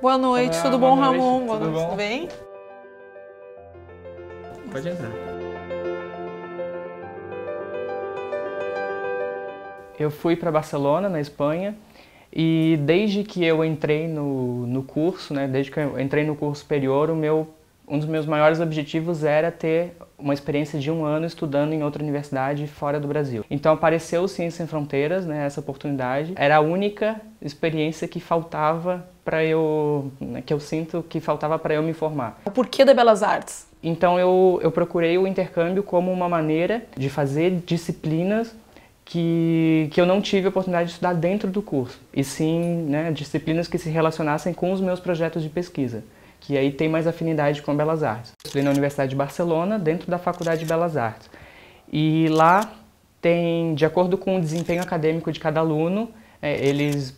Boa noite, Olá, tudo bom, noite, Ramon? Boa tudo noite, bom? tudo bem? Pode entrar. Eu fui para Barcelona, na Espanha, e desde que eu entrei no, no curso, né, desde que eu entrei no curso superior, o meu, um dos meus maiores objetivos era ter uma experiência de um ano estudando em outra universidade fora do Brasil. Então apareceu o Ciência Sem Fronteiras, né, essa oportunidade. Era a única experiência que faltava para eu, né, que eu sinto que faltava para eu me formar. O porquê da Belas Artes? Então eu, eu procurei o intercâmbio como uma maneira de fazer disciplinas que, que eu não tive a oportunidade de estudar dentro do curso, e sim né, disciplinas que se relacionassem com os meus projetos de pesquisa, que aí tem mais afinidade com Belas Artes. Estudei na Universidade de Barcelona, dentro da Faculdade de Belas Artes. E lá tem, de acordo com o desempenho acadêmico de cada aluno, é, eles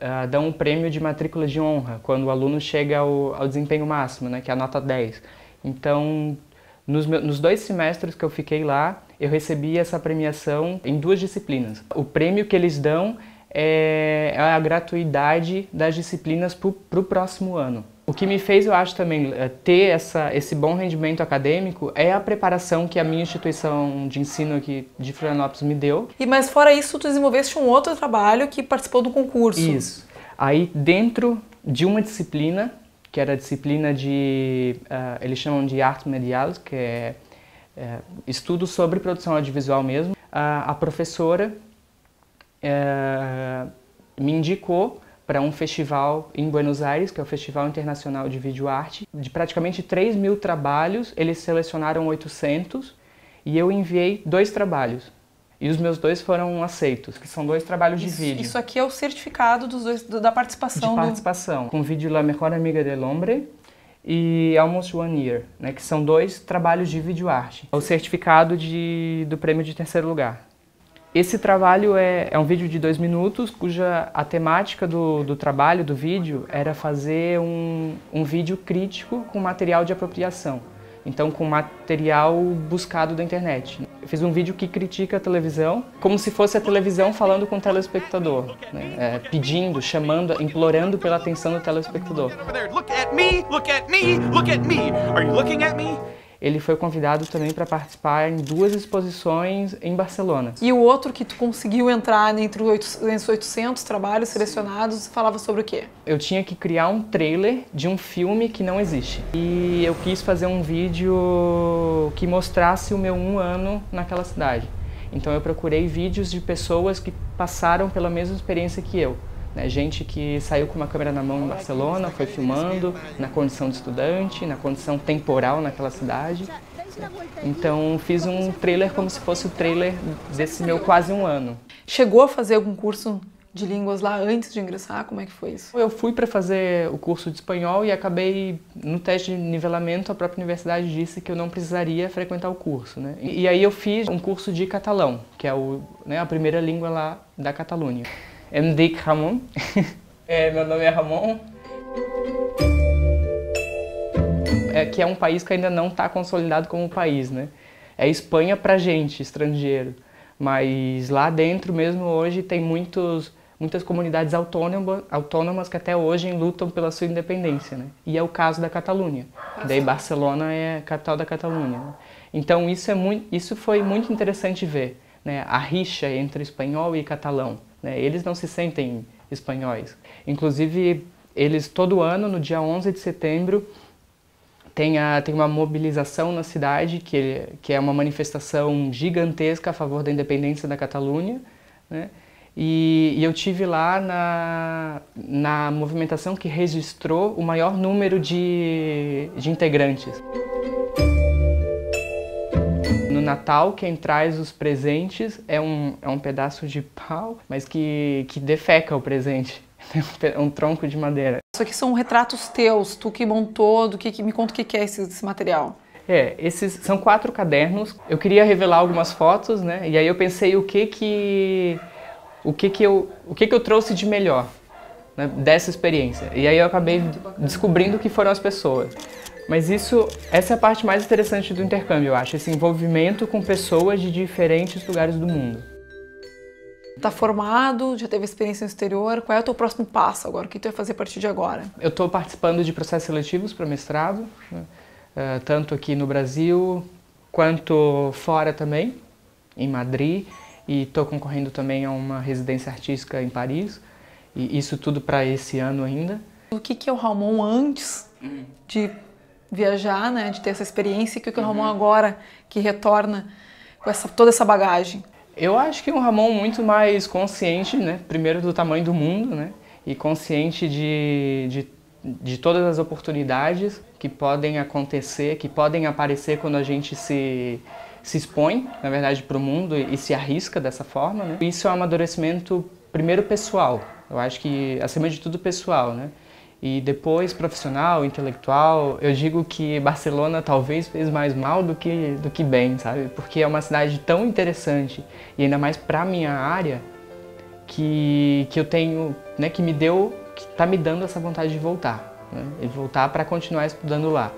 ah, dão um prêmio de matrícula de honra, quando o aluno chega ao, ao desempenho máximo, né, que é a nota 10. Então, nos, meus- nos dois semestres que eu fiquei lá, eu recebi essa premiação em duas disciplinas. O prêmio que eles dão é, é a gratuidade das disciplinas para o próximo ano. O que me fez, eu acho, também eh, ter essa, esse bom rendimento acadêmico é a preparação que a minha instituição de ensino aqui de Florianópolis me deu. E mas fora isso, tu desenvolveste um outro trabalho que participou do concurso. Isso. Aí, dentro de uma disciplina, que era a disciplina de. ah, eles chamam de arte medial, que é, é estudo sobre produção audiovisual mesmo, a, a professora eh, me indicou para um festival em Buenos Aires, que é o Festival Internacional de Vídeo Arte. De praticamente 3 mil trabalhos, eles selecionaram 800 e eu enviei dois trabalhos. E os meus dois foram aceitos, que são dois trabalhos de Isso, vídeo. isso aqui é o certificado dos dois, do- da participação. de do- participação, com o vídeo La Mejor Amiga del Hombre e Almost One Year, né, que são dois trabalhos de vídeo arte. O certificado de, do prêmio de terceiro lugar. Esse trabalho é, é um vídeo de dois minutos, cuja a temática do, do trabalho, do vídeo, era fazer um, um vídeo crítico com material de apropriação. Então, com material buscado da internet. Eu fiz um vídeo que critica a televisão, como se fosse a televisão falando com o telespectador, né? É, pedindo, chamando, implorando pela atenção do telespectador. Ele foi convidado também para participar em duas exposições em Barcelona. E o outro que tu conseguiu entrar entre os oito- entre os 800 trabalhos selecionados falava sobre o quê? Eu tinha que criar um trailer de um filme que não existe. E eu quis fazer um vídeo que mostrasse o meu um ano naquela cidade. Então eu procurei vídeos de pessoas que passaram pela mesma experiência que eu. Né? Gente que saiu com uma câmera na mão em Barcelona, foi filmando na condição de estudante, na condição temporal naquela cidade. Então fiz um trailer como se fosse o trailer desse meu quase um ano. Chegou a fazer algum curso de línguas lá antes de ingressar? Como é que foi isso? Eu fui para fazer o curso de espanhol e acabei no teste de nivelamento a própria universidade disse que eu não precisaria frequentar o curso, né? E, e aí eu fiz um curso de catalão, que é o, né, a primeira língua lá da Catalunha. Dic Ramon. é, meu nome é Ramon. É, que é um país que ainda não está consolidado como país, né? É Espanha pra gente, estrangeiro. Mas lá dentro mesmo hoje tem muitos, muitas comunidades autônoma, autônomas que até hoje lutam pela sua independência, né? E é o caso da Catalunha. Daí Barcelona é a capital da Catalunha. né? Então isso, é muito, isso foi muito interessante ver, né? A rixa entre espanhol e catalão. Né? Eles não se sentem espanhóis. Inclusive, eles todo ano, no dia 11 de setembro, tem, a, tem uma mobilização na cidade, que, que é uma manifestação gigantesca a favor da independência da Catalunha. Né? E, e eu tive lá na, na movimentação que registrou o maior número de, de integrantes. No Natal, quem traz os presentes é um, é um pedaço de pau, mas que, que defeca o presente. É um tronco de madeira. Isso aqui são retratos teus, tu que montou, do que, que me conta o que que é esse, esse material. É, esses são quatro cadernos. Eu queria revelar algumas fotos, né? E aí eu pensei o que que o que que eu o que que eu trouxe de melhor né, dessa experiência. E aí eu acabei descobrindo que foram as pessoas. Mas isso, essa é a parte mais interessante do intercâmbio, eu acho, esse envolvimento com pessoas de diferentes lugares do mundo. Está formado, já teve experiência no exterior. Qual é o teu próximo passo agora? O que tu vai fazer a partir de agora? Eu estou participando de processos seletivos para mestrado, né? uh, tanto aqui no Brasil quanto fora também, em Madrid, e estou concorrendo também a uma residência artística em Paris, e isso tudo para esse ano ainda. O que, que é o Ramon antes uhum. de viajar, né, de ter essa experiência, e que, o Ramon uhum. agora que retorna com essa, toda essa bagagem? Eu acho que um Ramon muito mais consciente, né? Primeiro do tamanho do mundo, né? E consciente de, de, de todas as oportunidades que podem acontecer, que podem aparecer quando a gente se, se expõe, na verdade, para o mundo e, e, se arrisca dessa forma, né? Isso é um amadurecimento, primeiro, pessoal. Eu acho que, acima de tudo, pessoal, né? E depois profissional, intelectual, eu digo que Barcelona talvez fez mais mal do que, do que bem, sabe? Porque é uma cidade tão interessante e ainda mais para minha área que, que eu tenho, né, que me deu, que tá me dando essa vontade de voltar, né? E voltar para continuar estudando lá.